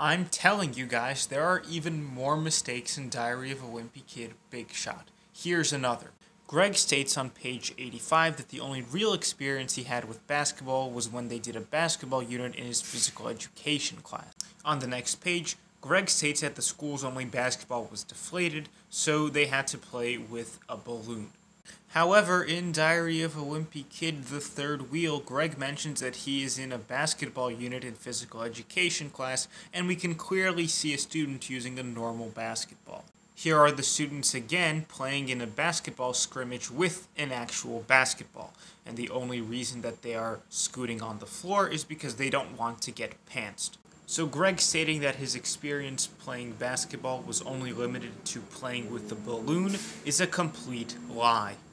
I'm telling you guys, there are even more mistakes in Diary of a Wimpy Kid Big Shot. Here's another. Greg states on page 85 that the only real experience he had with basketball was when they did a basketball unit in his physical education class. On the next page, Greg states that the school's only basketball was deflated, so they had to play with a balloon. However, in Diary of a Wimpy Kid, the third wheel, Greg mentions that he is in a basketball unit in physical education class, and we can clearly see a student using a normal basketball. Here are the students again playing in a basketball scrimmage with an actual basketball, and the only reason that they are scooting on the floor is because they don't want to get pantsed. So Greg stating that his experience playing basketball was only limited to playing with the balloon is a complete lie.